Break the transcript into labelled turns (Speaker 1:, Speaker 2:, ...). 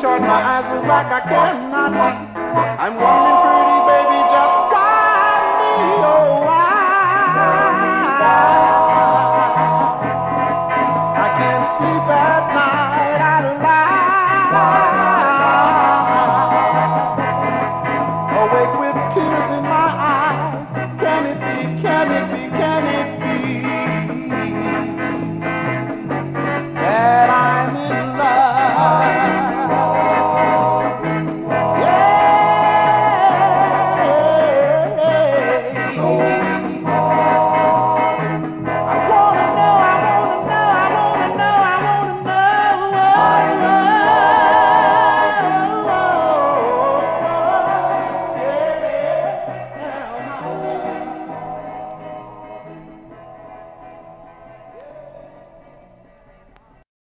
Speaker 1: short, my eyes look like I cannot see. I'm wondering, pretty baby, just guide me. Oh, I, I can't sleep at night. I lie. Awake with tears in my